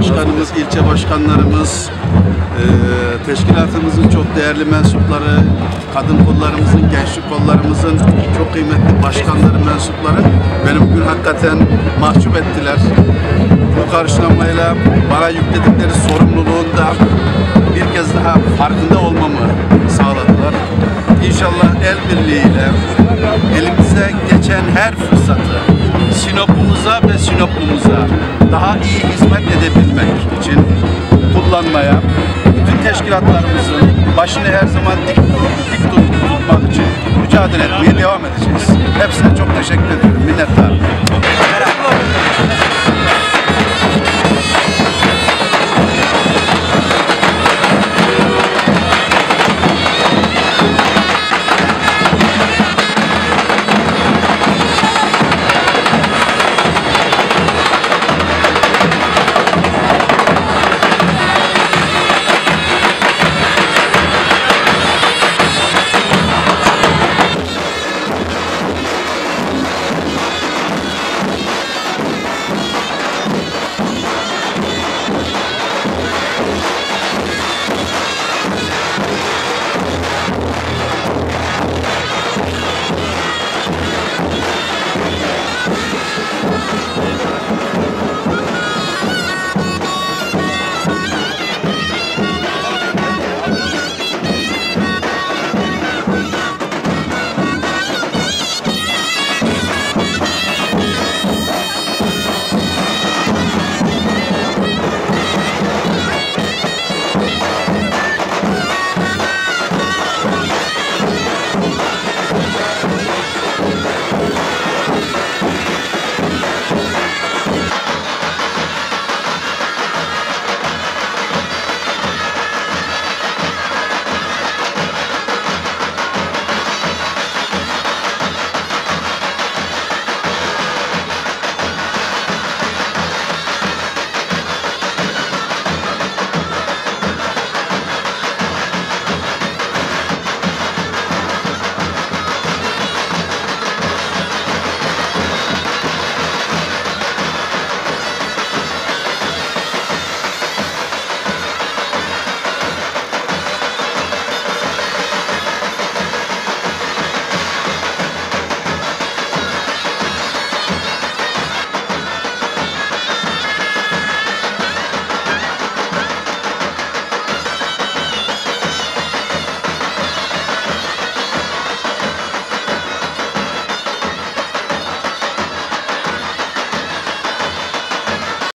başkanımız, ilçe başkanlarımız, e, teşkilatımızın çok değerli mensupları, kadın kollarımızın, gençlik kollarımızın çok kıymetli başkanları, mensupları beni bugün hakikaten mahcup ettiler. Bu karşılamayla bana yükledikleri sorumluluğun Sinop'umuza ve Sinoplumuza daha iyi hizmet edebilmek için kullanmaya, bütün teşkilatlarımızın başını her zaman dik, dik tut- tutmak için mücadele etmeye devam edeceğiz. Hepsine çok teşekkür ediyorum. Minnettarım.